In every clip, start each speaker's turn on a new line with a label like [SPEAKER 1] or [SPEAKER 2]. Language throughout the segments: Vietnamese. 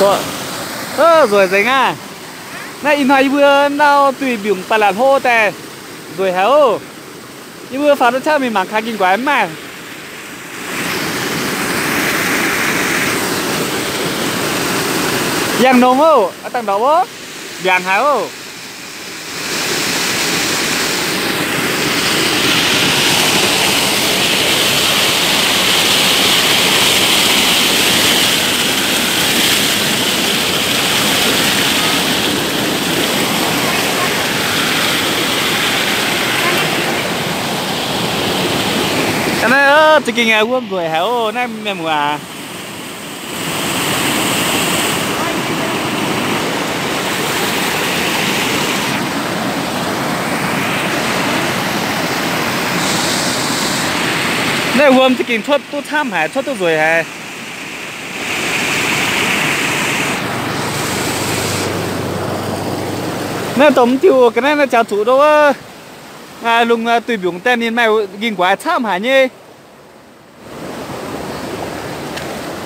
[SPEAKER 1] Rồi. Ơ rồi dành nga. Này in hai vừa nào tùy biểu bà là hô tè. Rồi hả ô. Nhưng bữa phá nó chắc mình mặc khá kinh quá em mà. giang nông ô, ở tầng đó ô Giang hả ô. Cái kinh nghe quân rồi hả? Ô này mẹ mùa à. Này quân chỉ kinh thoát tu tham hại thoát tu rồi hả? Này tổng tiêu cái này nó chào chủ đâu á. À lùng à, tùy biểu tên nên mày gìn quá tham hại nhỉ?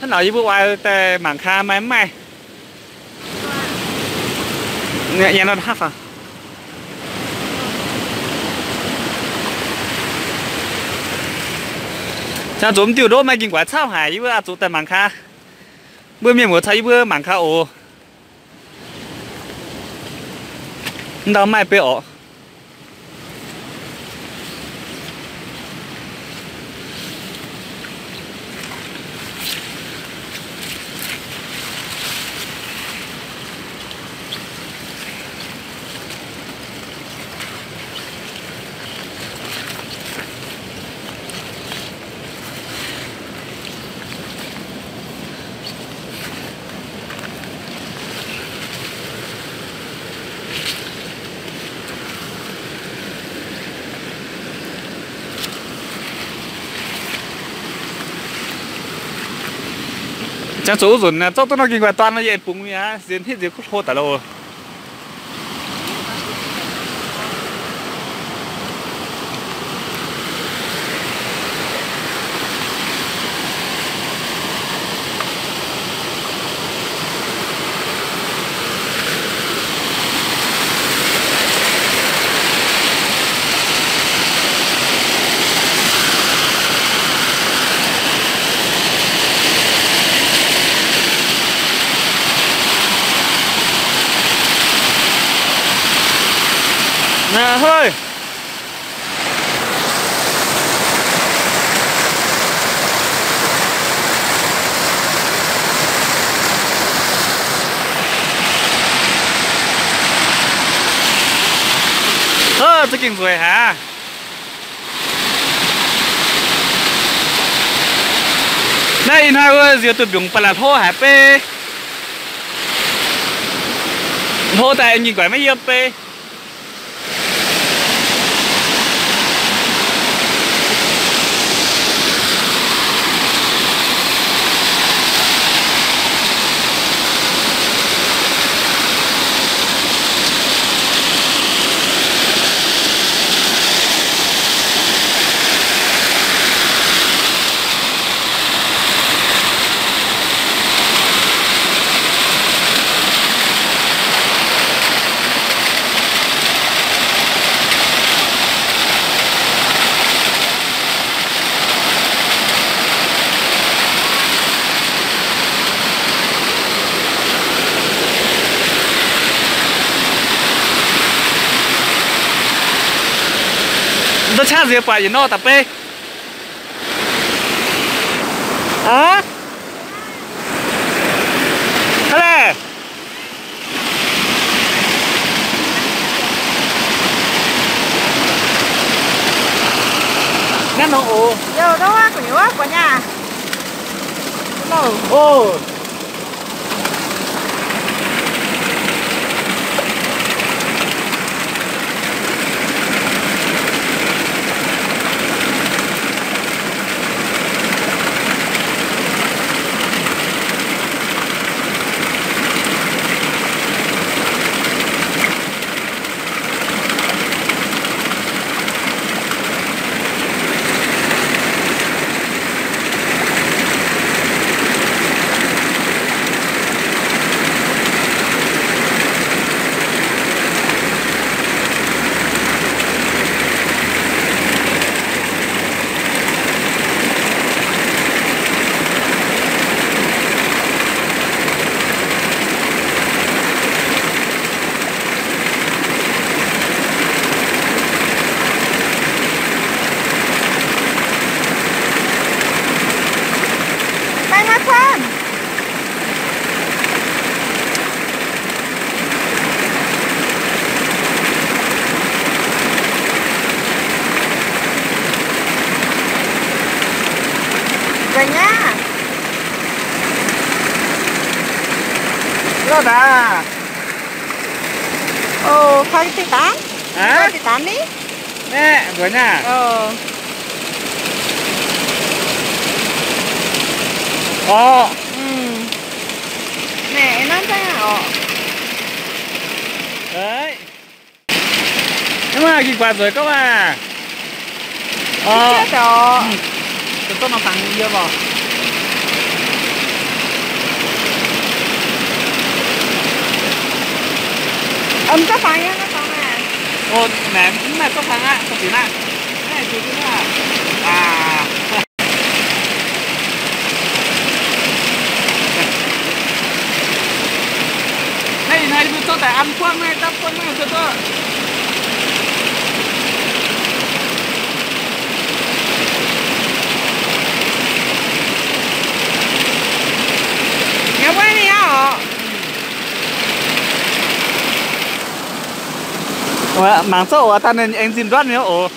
[SPEAKER 1] thế nào với bữa ngoài mảng kha mấy mày. Nhẹ nhàng nó hát à? Cha chúng tiêu đốt mày kinh quá sao hả? Bữa à chú ta mảng kha. Bữa miệng một thấy bữa mảng kha ồ. Đâu mày bé ổ. Chắc số rồi nè. Cho tôi nó kinh qua toàn nó vậy bùng nhá diễn hết gì khúc hốt tả đâu nè thôi ơ, tôi kinh rồi hả? Này hai ơi giờ tôi dùng là thô hả pe thô tại nhìn quả mấy yêu pe cha gì phải nó tập bê à thế này nó ồ
[SPEAKER 2] Yo, đâu á, của nhiều á, của nhà. Đâu?
[SPEAKER 1] ồ đã
[SPEAKER 2] Ồ, khoai tây tán.
[SPEAKER 1] hả
[SPEAKER 2] Khoai tây tán đi.
[SPEAKER 1] nè rồi nha
[SPEAKER 2] Ờ.
[SPEAKER 1] ồ
[SPEAKER 2] Ừ. Nè, nó thế à?
[SPEAKER 1] đấy nhưng mà kỳ quả rồi các bạn ờ
[SPEAKER 2] Chết rồi.
[SPEAKER 1] tôi tôi nó tăng nhiều vào
[SPEAKER 2] ấm có phải á, các còn à.
[SPEAKER 1] ồ ném nhưng là có thằng ạ có gì nè nè chị kia à à này này bây giờ tại ăn quăng này ăn quăng này cho tôi
[SPEAKER 2] Nghe quá đi á.
[SPEAKER 1] Ủa, mạng xã hội ta nên xin đoán nữa ồ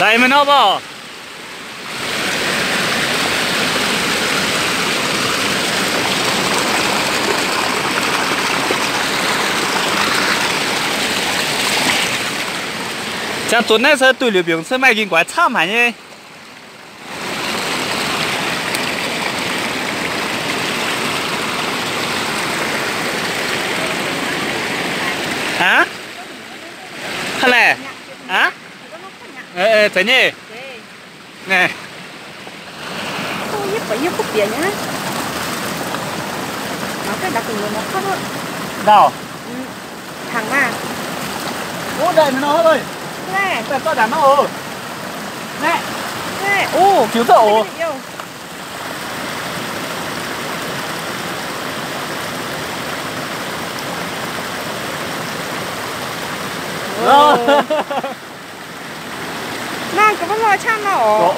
[SPEAKER 1] Đẩy mình ốp vào Chẳng tuần này sẽ tùy liệu biển, sẽ mày kinh quá chạm hả nhé Hả? Hả lè? Hả? Ê ê thế nhỉ nè
[SPEAKER 2] Tôi giúp phải giúp phút tiền nhá. Nó cái đặc tình nó khác hơn.
[SPEAKER 1] đâu
[SPEAKER 2] Ừ. Thằng à.
[SPEAKER 1] ô đây nó ơi
[SPEAKER 2] Nè,
[SPEAKER 1] tại sao đàn nó ồ nè
[SPEAKER 2] nè. Ồ.
[SPEAKER 1] cứu thợ ồ
[SPEAKER 2] Yêu.
[SPEAKER 1] Ờ.
[SPEAKER 2] Nó có bắt lo chăm nó
[SPEAKER 1] Ồ.
[SPEAKER 2] ổ.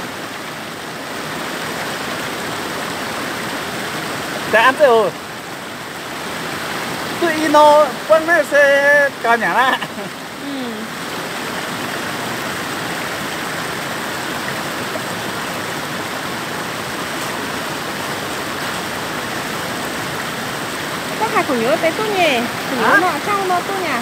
[SPEAKER 1] tại ăn tụi tụi nó quân này sẽ cả nhà ra.
[SPEAKER 2] Chắc là của nhớ tới tôi nhỉ. Của nhớ nó trong nó tôi nhỉ.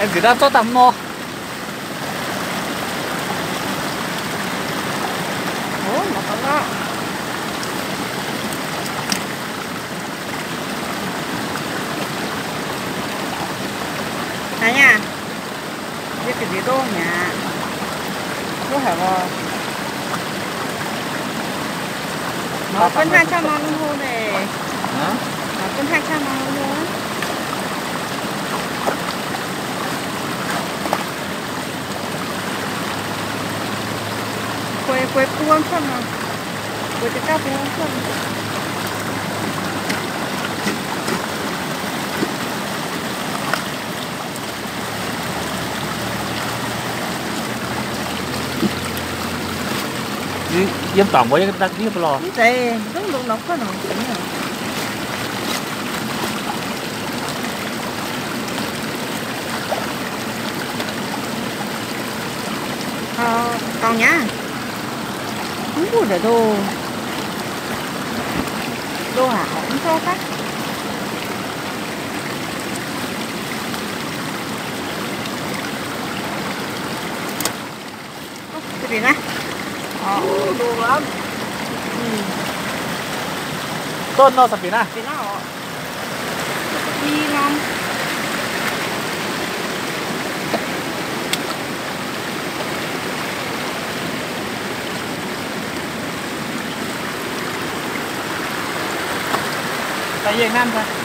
[SPEAKER 1] Em chỉ đang cho tắm
[SPEAKER 2] đó. À nha. Biết cái gì đâu nhà. Có hả bò. Nó hai trăm món luôn này.
[SPEAKER 1] hả
[SPEAKER 2] Nó hai trăm món luôn Quay quay buông không à? Quay cái cao buông không?
[SPEAKER 1] yếm tổng với cái đặc yếm
[SPEAKER 2] Như thế, lúc lúc nó có nó tính rồi. Ờ, nhá cũng của là đồ. Đồ hả? Cũng cho khách cái gì nè ờ đồ ừ.
[SPEAKER 1] lắm tôn nó sập biển
[SPEAKER 2] à? Biển nào đi ngon
[SPEAKER 1] 也人安排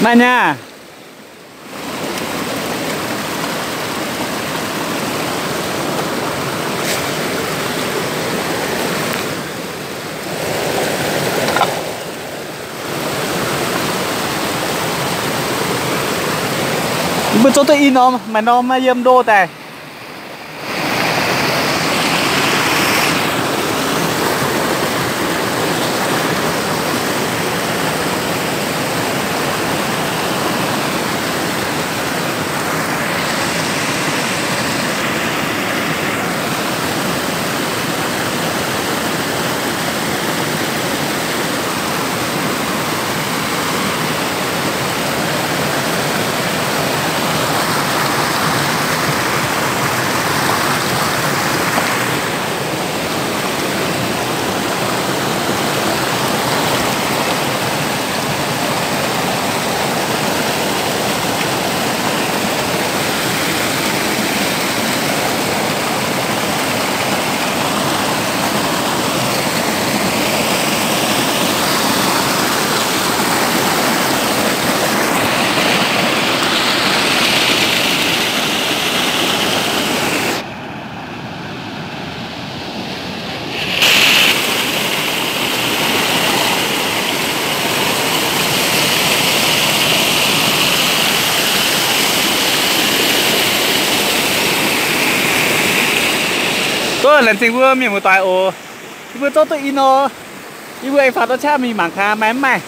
[SPEAKER 1] Mạnh nha. Bữa chỗ tôi in nó mà nó mà yếm đô tài lần tình vừa miệng một tài ồ vừa cho tôi in nó vừa anh phạt nó cha mình mảng khá mém mày